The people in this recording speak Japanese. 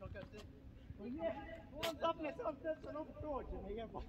Look at this. Mnie, on zapnę sam ten, co nam w mnie jeba.